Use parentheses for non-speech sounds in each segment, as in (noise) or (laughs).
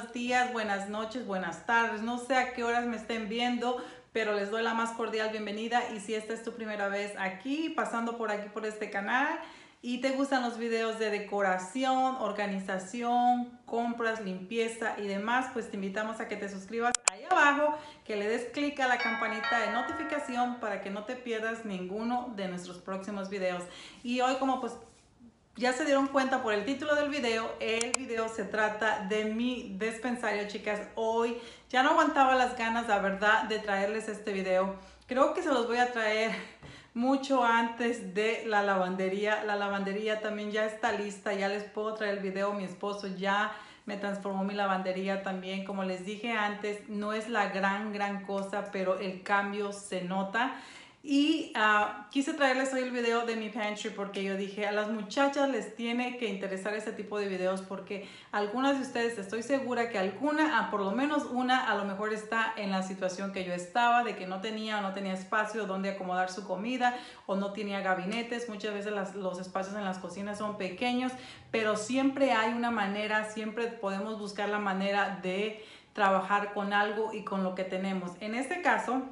buenos días, buenas noches, buenas tardes. No sé a qué horas me estén viendo, pero les doy la más cordial bienvenida. Y si esta es tu primera vez aquí, pasando por aquí por este canal y te gustan los videos de decoración, organización, compras, limpieza y demás, pues te invitamos a que te suscribas ahí abajo, que le des clic a la campanita de notificación para que no te pierdas ninguno de nuestros próximos videos. Y hoy como pues ya se dieron cuenta por el título del video, el video se trata de mi dispensario, chicas. Hoy ya no aguantaba las ganas, la verdad, de traerles este video. Creo que se los voy a traer (laughs) mucho antes de la lavandería. La lavandería también ya está lista, ya les puedo traer el video. Mi esposo ya me transformó mi lavandería también. Como les dije antes, no es la gran, gran cosa, pero el cambio se nota. Y uh, quise traerles hoy el video de mi pantry porque yo dije a las muchachas les tiene que interesar este tipo de videos porque algunas de ustedes estoy segura que alguna, ah, por lo menos una, a lo mejor está en la situación que yo estaba de que no tenía o no tenía espacio donde acomodar su comida o no tenía gabinetes. Muchas veces los espacios en las cocinas son pequeños, pero siempre hay una manera, siempre podemos buscar la manera de trabajar con algo y con lo que tenemos. En este caso,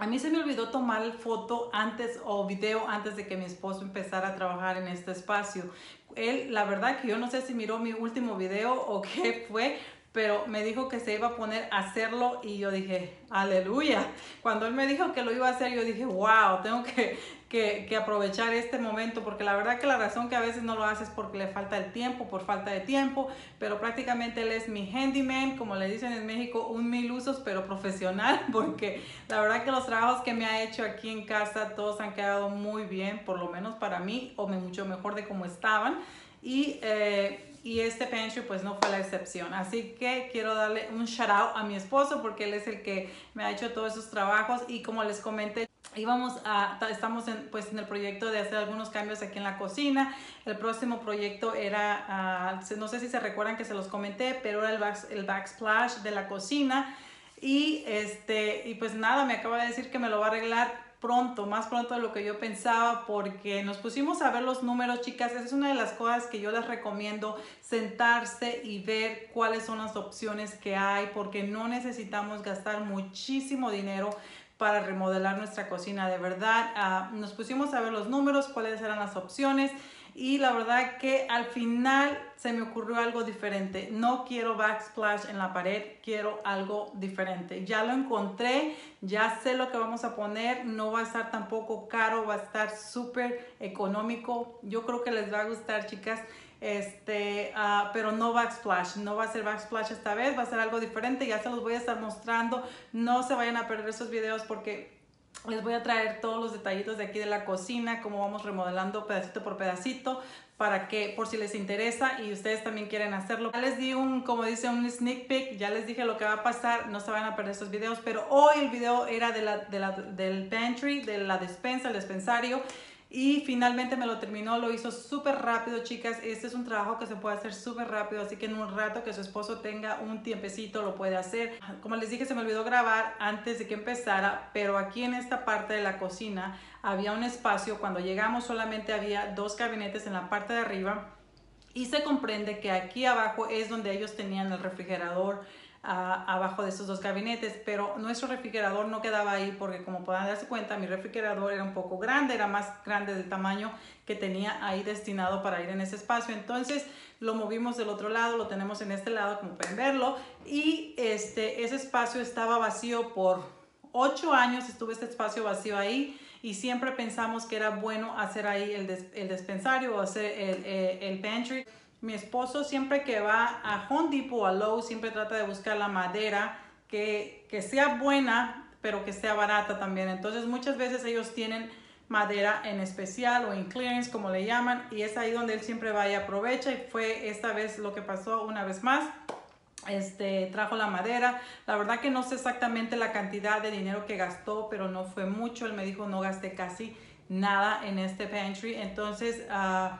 a mí se me olvidó tomar foto antes o video antes de que mi esposo empezara a trabajar en este espacio. Él, la verdad que yo no sé si miró mi último video o (laughs) qué fue, pero me dijo que se iba a poner a hacerlo y yo dije, aleluya. Cuando él me dijo que lo iba a hacer, yo dije, wow, tengo que, que, aprovechar este momento porque la verdad que la razón que a veces no lo hace es porque le falta el tiempo, por falta de tiempo, pero prácticamente él es mi handyman, como le dicen en México, un mil usos, pero profesional, (laughs) porque la verdad que los trabajos que me ha hecho aquí en casa, todos han quedado muy bien, por lo menos para mí, o mucho mejor de cómo estaban. Y eh, y este pantry pues no fue la excepción. Así que quiero darle un shout out a mi esposo porque él es el que me ha hecho todos esos trabajos. Y como les comenté íbamos a estamos en, pues en el proyecto de hacer algunos cambios aquí en la cocina. El próximo proyecto era ah, no sé si se recuerdan que se los comenté pero era el, el backsplash de la cocina. Y este y pues nada me acaba de decir que me lo va a arreglar pronto, más pronto de lo que yo pensaba, porque nos pusimos a ver los números, chicas. Esa es una de las cosas que yo les recomiendo, sentarse y ver cuáles son las opciones que hay, porque no necesitamos gastar muchísimo dinero para remodelar nuestra cocina. De verdad, ah, nos pusimos a ver los números, cuáles eran las opciones y la verdad que al final se me ocurrió algo diferente. No quiero backsplash en la pared, quiero algo diferente. Ya lo encontré, ya sé lo que vamos a poner, no va a estar tampoco caro, va a estar súper económico. Yo creo que les va a gustar, chicas. Este, uh, pero no backsplash, no va a ser backsplash esta vez, va a ser algo diferente, ya se los voy a estar mostrando, no se vayan a perder esos videos porque les voy a traer todos los detallitos de aquí de la cocina, cómo vamos remodelando pedacito por pedacito, para que por si les interesa y ustedes también quieren hacerlo. Ya les di un, como dice, un sneak peek, ya les dije lo que va a pasar, no se van a perder estos videos, pero hoy el video era de la, de la, del pantry, de la despensa, el dispensario, y finalmente me lo terminó, lo hizo súper rápido, chicas. Este es un trabajo que se puede hacer súper rápido, así que en un rato que su esposo tenga un tiempecito lo puede hacer. Como les dije, se me olvidó grabar antes de que empezara, pero aquí en esta parte de la cocina había un espacio. Cuando llegamos solamente había dos gabinetes en la parte de arriba y se comprende que aquí abajo es donde ellos tenían el refrigerador, abajo de esos dos gabinetes, pero nuestro refrigerador no quedaba ahí porque como puedan darse cuenta, mi refrigerador era un poco grande, era más grande del tamaño que tenía ahí destinado para ir en ese espacio. Entonces lo movimos del otro lado, lo tenemos en este lado, como pueden verlo, y este, ese espacio estaba vacío por ocho años, estuvo este espacio vacío ahí y siempre pensamos que era bueno hacer ahí el, el despensario o hacer el, el pantry. Mi esposo siempre que va a Home Depot o a Lowe's siempre trata de buscar la madera que, que sea buena, pero que sea barata también. Entonces muchas veces ellos tienen madera en especial o en clearance como le llaman y es ahí donde él siempre va y aprovecha. Y fue esta vez lo que pasó una vez más. Este trajo la madera. La verdad que no sé exactamente la cantidad de dinero que gastó pero no fue mucho. Él me dijo no gasté casi nada en este pantry entonces uh,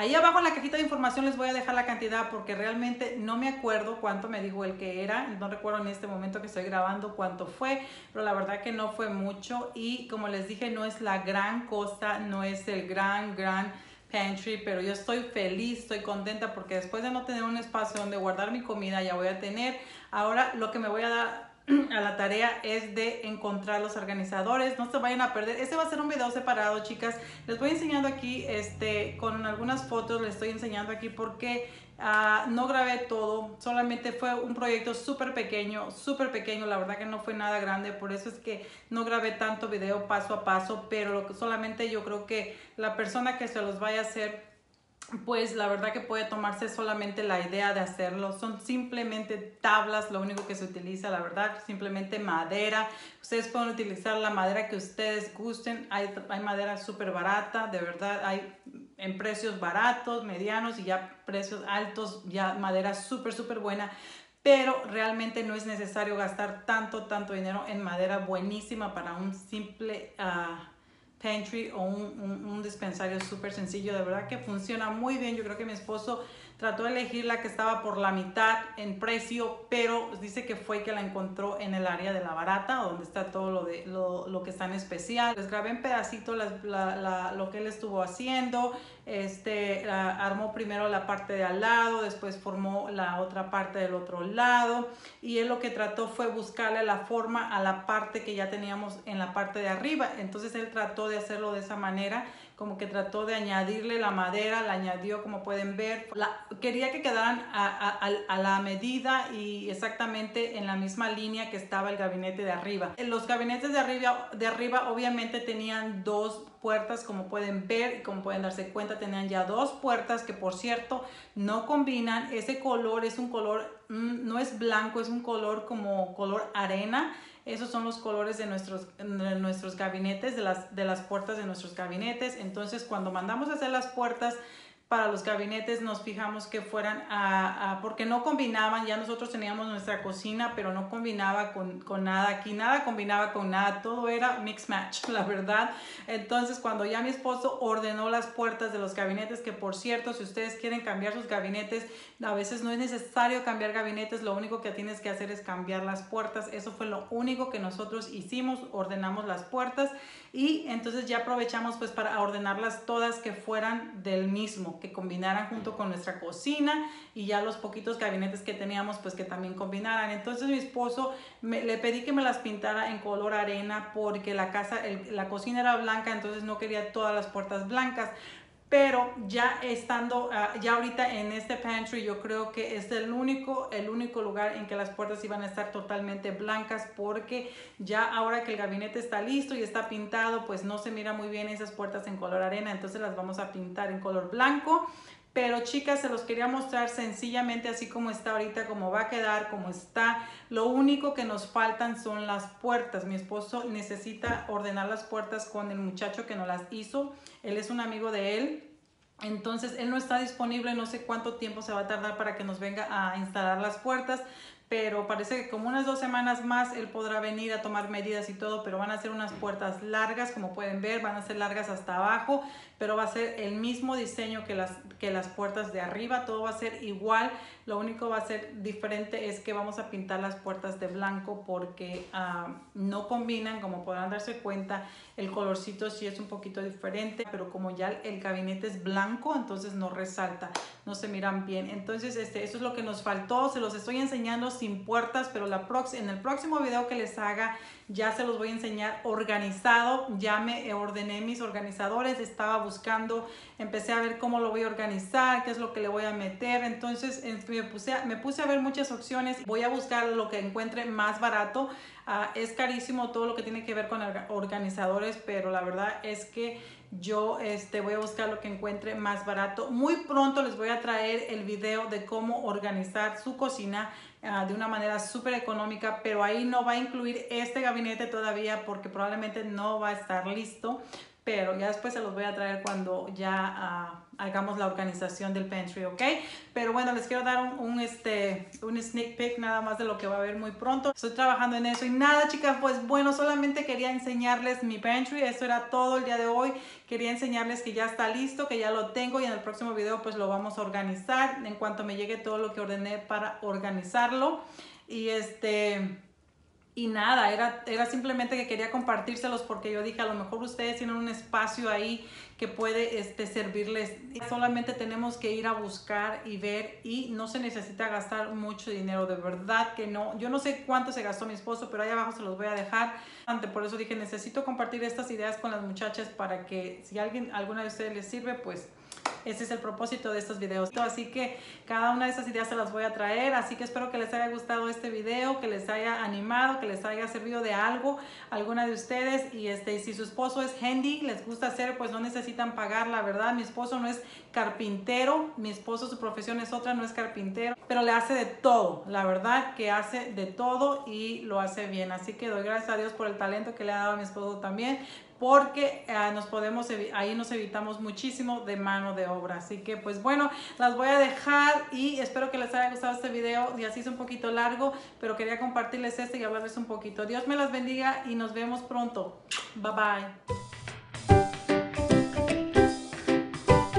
Ahí abajo en la cajita de información les voy a dejar la cantidad porque realmente no me acuerdo cuánto me dijo el que era. No recuerdo en este momento que estoy grabando cuánto fue, pero la verdad que no fue mucho. Y como les dije, no es la gran costa, no es el gran, gran pantry, pero yo estoy feliz, estoy contenta porque después de no tener un espacio donde guardar mi comida, ya voy a tener. Ahora lo que me voy a dar a la tarea es de encontrar los organizadores. No se vayan a perder. Este va a ser un video separado, chicas. Les voy enseñando aquí este, con algunas fotos. Les estoy enseñando aquí porque uh, no grabé todo. Solamente fue un proyecto súper pequeño, súper pequeño. La verdad que no fue nada grande. Por eso es que no grabé tanto video paso a paso. Pero lo que solamente yo creo que la persona que se los vaya a hacer pues la verdad que puede tomarse solamente la idea de hacerlo. Son simplemente tablas, lo único que se utiliza, la verdad, simplemente madera. Ustedes pueden utilizar la madera que ustedes gusten. Hay, hay madera súper barata, de verdad, hay en precios baratos, medianos y ya precios altos, ya madera súper, súper buena. Pero realmente no es necesario gastar tanto, tanto dinero en madera buenísima para un simple... Uh, pantry o un, un, dispensario súper sencillo. De verdad que funciona muy bien. Yo creo que mi esposo trató de elegir la que estaba por la mitad en precio, pero dice que fue que la encontró en el área de la barata, donde está todo lo, de, lo, lo que está en especial. Les grabé en pedacitos lo que él estuvo haciendo. Este, armó primero la parte de al lado, después formó la otra parte del otro lado y él lo que trató fue buscarle la forma a la parte que ya teníamos en la parte de arriba. Entonces él trató de hacerlo de esa manera como que trató de añadirle la madera, la añadió como pueden ver. Quería que quedaran a, la medida y exactamente en la misma línea que estaba el gabinete de arriba. Los gabinetes de arriba, de arriba obviamente tenían dos puertas como pueden ver y como pueden darse cuenta tenían ya dos puertas que por cierto no combinan. Ese color es un color, mm, no es blanco, es un color como color arena esos son los colores de nuestros, nuestros gabinetes, de las, de las puertas de nuestros gabinetes. Entonces, cuando mandamos a hacer las puertas, para los gabinetes nos fijamos que fueran a, porque no combinaban, ya nosotros teníamos nuestra cocina, pero no combinaba con, con, nada, aquí nada combinaba con nada, todo era mix match, (laughs) la verdad. Entonces cuando ya mi esposo ordenó las puertas de los gabinetes, que por cierto, si ustedes quieren cambiar sus gabinetes, a veces no es necesario cambiar gabinetes, lo único que tienes que hacer es cambiar las puertas, eso fue lo único que nosotros hicimos, ordenamos las puertas y entonces ya aprovechamos pues para ordenarlas todas que fueran del mismo que combinaran junto con nuestra cocina y ya los poquitos gabinetes que teníamos pues que también combinaran. Entonces mi esposo me, le pedí que me las pintara en color arena porque la casa, la cocina era blanca, entonces no quería todas las puertas blancas pero ya estando ah, ya ahorita en este pantry yo creo que es el único el único lugar en que las puertas iban a estar totalmente blancas porque ya ahora que el gabinete está listo y está pintado pues no se mira muy bien esas puertas en color arena. Entonces las vamos a pintar en color blanco pero chicas se los quería mostrar sencillamente así como está ahorita como va a quedar como está. Lo único que nos faltan son las puertas. Mi esposo necesita ordenar las puertas con el muchacho que nos las hizo. Él es un amigo de él. Entonces él no está disponible, no sé cuánto tiempo se va a tardar para que nos venga a instalar las puertas, pero parece que como unas dos semanas más él podrá venir a tomar medidas y todo, pero van a ser unas puertas largas, como pueden ver, van a ser largas hasta abajo, pero va a ser el mismo diseño que las, que las puertas de arriba, todo va a ser igual, lo único va a ser diferente es que vamos a pintar las puertas de blanco porque uh, no combinan, como podrán darse cuenta, el colorcito sí es un poquito diferente, pero como ya el gabinete es blanco, entonces no resalta, no se miran bien, entonces este, eso es lo que nos faltó, se los estoy enseñando sin puertas, pero la en el próximo video que les haga ya se los voy a enseñar organizado. Ya me ordené mis organizadores, estaba buscando, empecé a ver cómo lo voy a organizar, qué es lo que le voy a meter. Entonces me puse, me puse a ver muchas opciones. Voy a buscar lo que encuentre más barato. Ah, es carísimo todo lo que tiene que ver con organizadores, pero la verdad es que yo este, voy a buscar lo que encuentre más barato. Muy pronto les voy a traer el video de cómo organizar su cocina Ah, de una manera súper económica, pero ahí no va a incluir este gabinete todavía porque probablemente no va a estar listo, pero ya después se los voy a traer cuando ya ah, hagamos la organización del pantry, ¿ok? Pero bueno, les quiero dar un, este, un sneak peek nada más de lo que va a haber muy pronto. Estoy trabajando en eso y nada, chicas, pues bueno, solamente quería enseñarles mi pantry. Eso era todo el día de hoy. Quería enseñarles que ya está listo, que ya lo tengo y en el próximo video pues lo vamos a organizar en cuanto me llegue todo lo que ordené para organizarlo. Y este... y nada, era, era simplemente que quería compartírselos porque yo dije, a lo mejor ustedes tienen un espacio ahí que puede este, servirles. Solamente tenemos que ir a buscar y ver y no se necesita gastar mucho dinero, de verdad que no. Yo no sé cuánto se gastó mi esposo, pero ahí abajo se los voy a dejar. Por eso dije, necesito compartir estas ideas con las muchachas para que si alguien, alguna de ustedes les sirve, pues ese es el propósito de estos videos. Así que cada una de esas ideas se las voy a traer. Así que espero que les haya gustado este video, que les haya animado, que les haya servido de algo alguna de ustedes. Y este, si su esposo es handy, les gusta hacer, pues no necesitan pagar, la verdad. Mi esposo no es carpintero. Mi esposo, su profesión es otra, no es carpintero. Pero le hace de todo, la verdad que hace de todo y lo hace bien. Así que doy gracias a Dios por el talento que le ha dado a mi esposo también porque eh, nos podemos, ahí nos evitamos muchísimo de mano de obra. Así que pues bueno, las voy a dejar y espero que les haya gustado este video. Y así es un poquito largo, pero quería compartirles este y hablarles un poquito. Dios me las bendiga y nos vemos pronto. Bye bye.